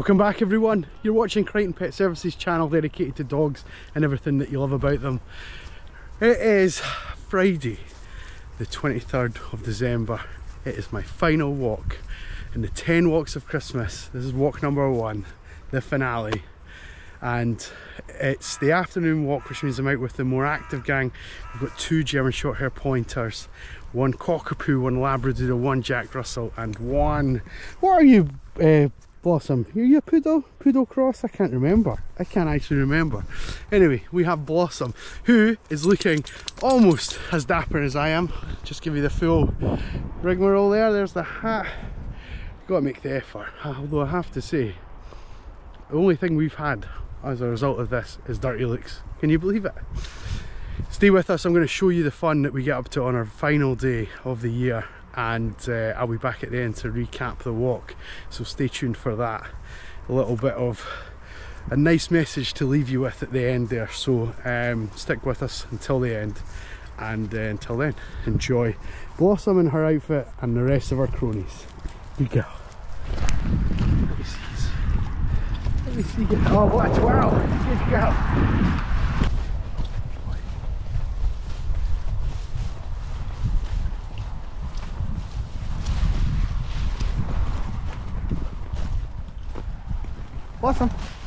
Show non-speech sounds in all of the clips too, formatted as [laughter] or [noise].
Welcome back everyone. You're watching Crighton Pet Services channel dedicated to dogs and everything that you love about them. It is Friday the 23rd of December. It is my final walk in the 10 walks of Christmas. This is walk number one, the finale. And it's the afternoon walk which means I'm out with the more active gang. We've got two German Shorthair Pointers, one Cockapoo, one labrador, one Jack Russell and one... What are you uh, Blossom. Are you a poodle? Poodle cross? I can't remember. I can't actually remember. Anyway, we have Blossom, who is looking almost as dapper as I am. Just give you the full rigmarole there. There's the hat. Got to make the effort. Although I have to say, the only thing we've had as a result of this is dirty looks. Can you believe it? Stay with us. I'm going to show you the fun that we get up to on our final day of the year and uh, I'll be back at the end to recap the walk. So stay tuned for that. A little bit of a nice message to leave you with at the end there. So um, stick with us until the end. And uh, until then enjoy Blossom in her outfit and the rest of our cronies. Good girl. Let me see. Oh what a twirl. Good girl Awesome.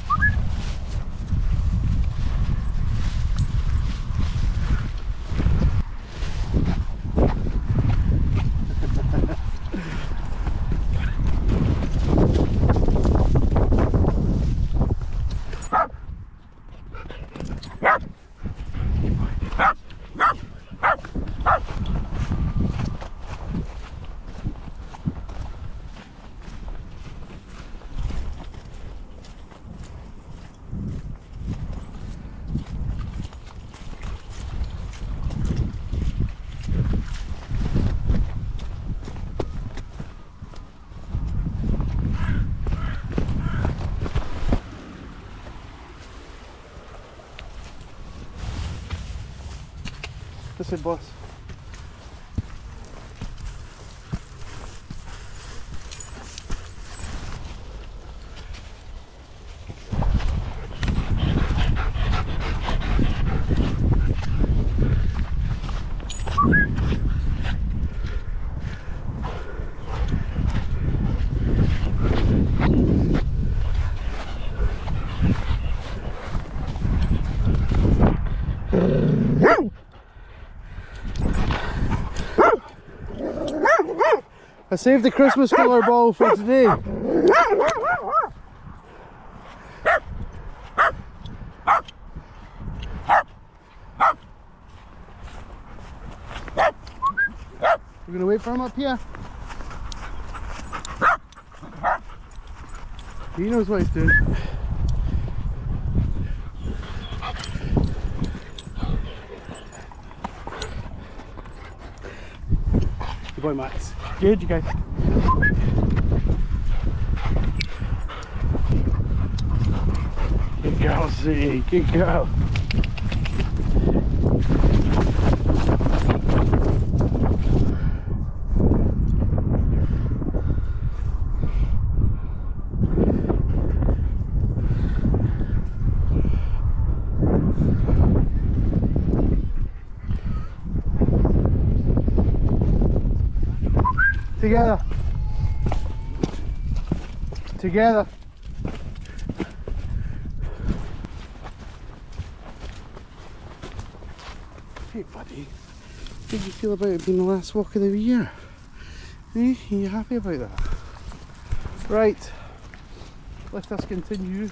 This boss. I saved the Christmas colour ball for today. We're gonna wait for him up here. He knows what he's doing. Boy, Max. Good, you guys. Good girl, Z. Good girl. Together. Together. Hey buddy, how do you feel about it being the last walk of the year? Eh? Are you happy about that? Right, let us continue.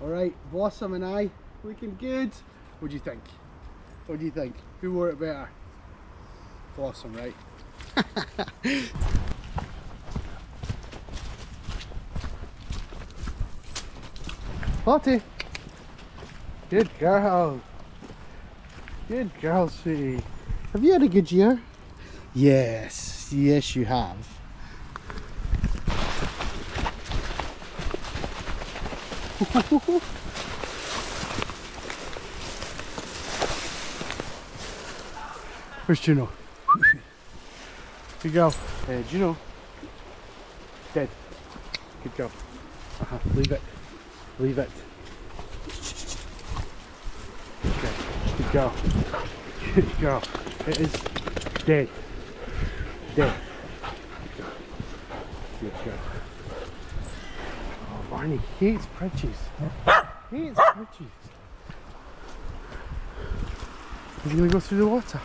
Alright, Blossom and I, looking good. What do you think? What do you think? Who wore it better? Awesome, right? [laughs] Lottie! Good girl! Good girl, sweetie. Have you had a good year? Yes, yes you have. [laughs] Where's Juno? [laughs] Here you go. Hey, Juno. Dead. Good girl. Uh -huh. Leave it. Leave it. Okay. Good girl. Good girl. It is dead. Dead. Good girl. Oh, Barney hates Pritchies. Hates Pritchies. He's gonna go through the water.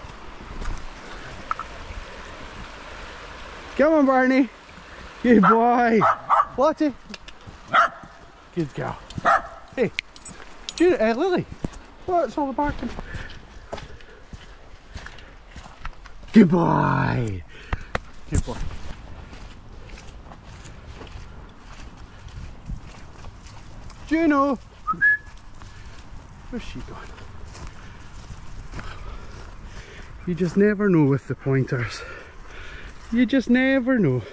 Come on, Barney. Good boy. Watch it. Good girl. Hey, Judy, uh, Lily. What's all the barking? Good boy. Good boy. Juno. Where's she gone? You just never know with the pointers. You just never know. Oh,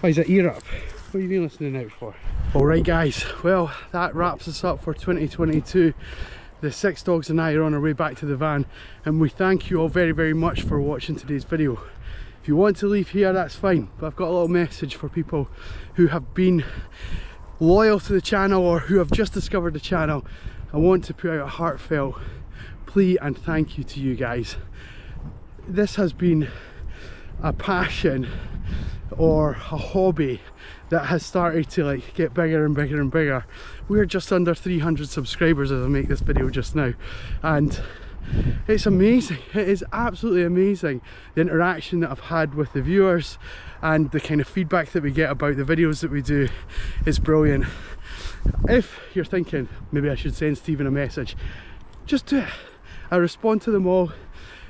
Why is it ear up? What have you been listening out for? Alright guys, well that wraps us up for 2022. The six dogs and I are on our way back to the van and we thank you all very very much for watching today's video. If you want to leave here that's fine but I've got a little message for people who have been loyal to the channel or who have just discovered the channel. I want to put out a heartfelt plea and thank you to you guys this has been a passion or a hobby that has started to like get bigger and bigger and bigger. We're just under 300 subscribers as I make this video just now and it's amazing. It is absolutely amazing the interaction that I've had with the viewers and the kind of feedback that we get about the videos that we do is brilliant. If you're thinking maybe I should send Stephen a message just do it. I respond to them all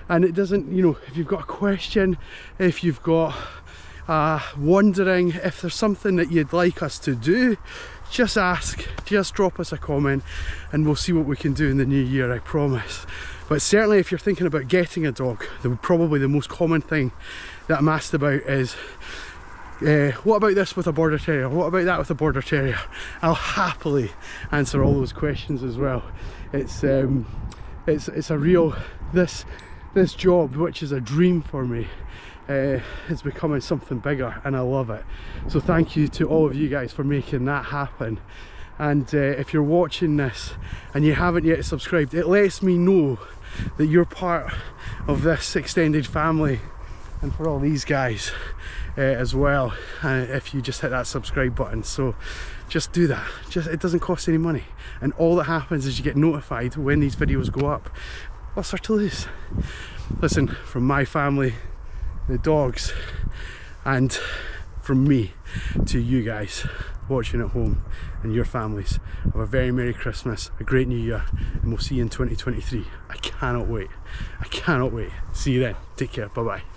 and it doesn't you know if you've got a question if you've got uh, wondering if there's something that you'd like us to do just ask just drop us a comment and we'll see what we can do in the new year I promise. But certainly if you're thinking about getting a dog the, probably the most common thing that I'm asked about is uh, what about this with a border terrier? What about that with a border terrier? I'll happily answer all those questions as well. It's um, it's it's a real this this job which is a dream for me uh, is becoming something bigger and I love it. So thank you to all of you guys for making that happen. And uh, if you're watching this and you haven't yet subscribed it lets me know that you're part of this extended family and for all these guys uh, as well uh, if you just hit that subscribe button. So just do that. Just it doesn't cost any money. And all that happens is you get notified when these videos go up what's there to lose? Listen, from my family, the dogs, and from me to you guys watching at home and your families, have a very Merry Christmas, a great New Year, and we'll see you in 2023. I cannot wait. I cannot wait. See you then. Take care. Bye bye.